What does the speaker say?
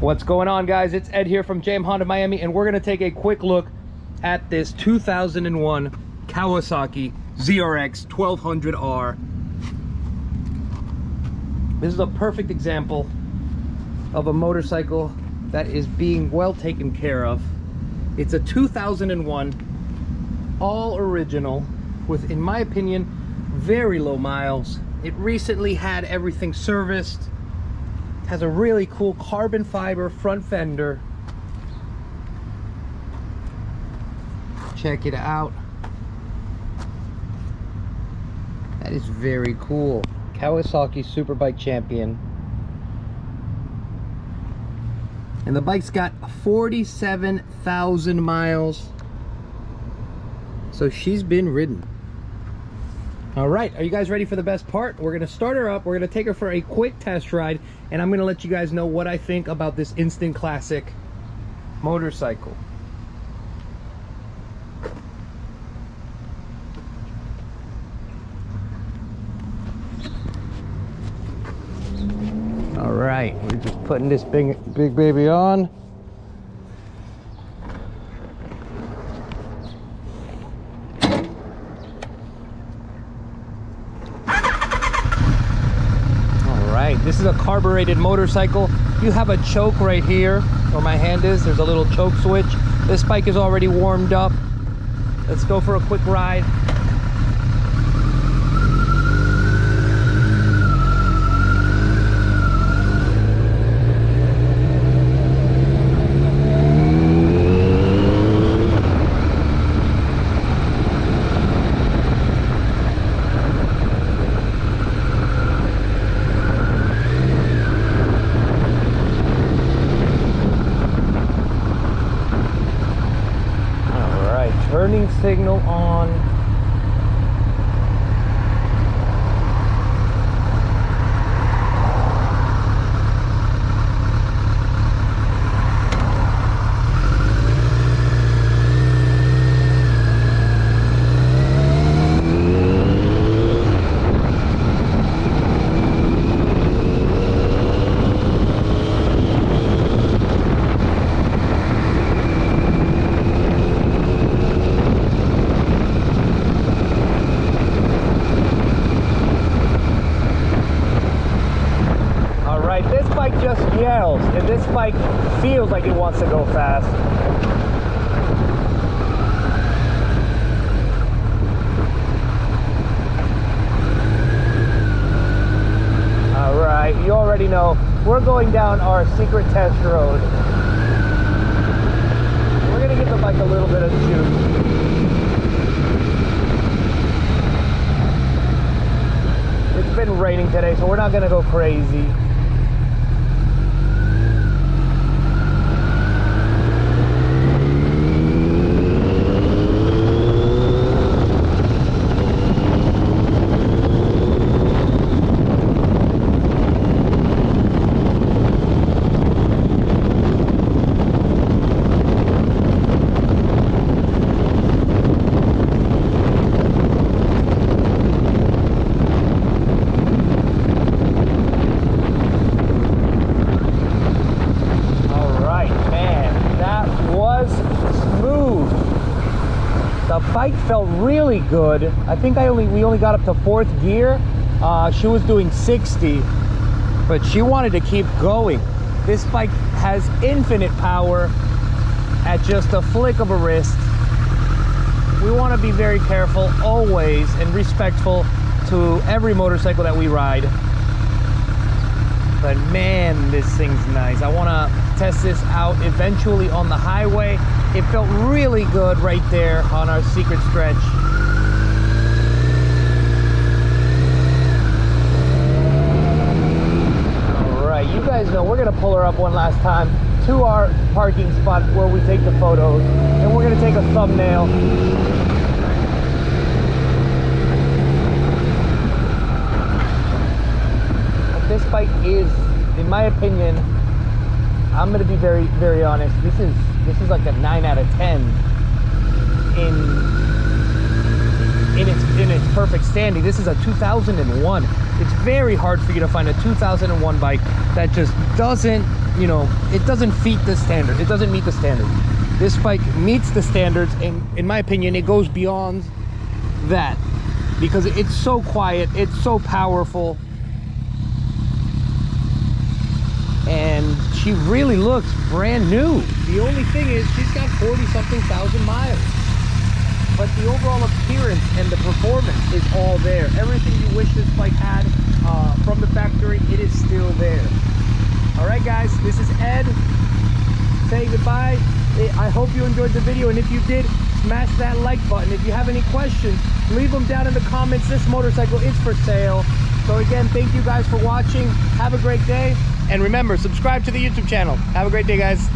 What's going on guys? It's Ed here from JM Honda Miami and we're gonna take a quick look at this 2001 Kawasaki ZRX 1200R. This is a perfect example of a motorcycle that is being well taken care of. It's a 2001 all original with, in my opinion, very low miles. It recently had everything serviced has a really cool carbon fiber front fender. Check it out. That is very cool. Kawasaki Superbike Champion. And the bike's got 47,000 miles. So she's been ridden. All right, are you guys ready for the best part? We're gonna start her up, we're gonna take her for a quick test ride, and I'm gonna let you guys know what I think about this instant classic motorcycle. All right, we're just putting this big, big baby on. This is a carbureted motorcycle. You have a choke right here where my hand is. There's a little choke switch. This bike is already warmed up. Let's go for a quick ride. Signal on yells and this bike feels like it wants to go fast. All right, you already know we're going down our secret test road. We're gonna give the bike a little bit of juice. It's been raining today, so we're not gonna go crazy. Bike felt really good. I think I only we only got up to fourth gear. Uh, she was doing 60, but she wanted to keep going. This bike has infinite power at just a flick of a wrist. We want to be very careful always and respectful to every motorcycle that we ride. But man, this thing's nice. I want to test this out eventually on the highway. It felt really good right there on our secret stretch. All right, you guys know we're gonna pull her up one last time to our parking spot where we take the photos and we're gonna take a thumbnail this bike is, in my opinion, I'm gonna be very, very honest. This is this is like a nine out of ten in in its in its perfect standing. This is a 2001. It's very hard for you to find a 2001 bike that just doesn't you know, it doesn't meet the standard. It doesn't meet the standard. This bike meets the standards, and in my opinion, it goes beyond that because it's so quiet, it's so powerful, and she really looks brand new. The only thing is she's got 40 something thousand miles. But the overall appearance and the performance is all there. Everything you wish this bike had uh, from the factory, it is still there. All right, guys, this is Ed saying goodbye. I hope you enjoyed the video, and if you did, smash that like button. If you have any questions, leave them down in the comments. This motorcycle is for sale. So again, thank you guys for watching. Have a great day. And remember, subscribe to the YouTube channel. Have a great day, guys.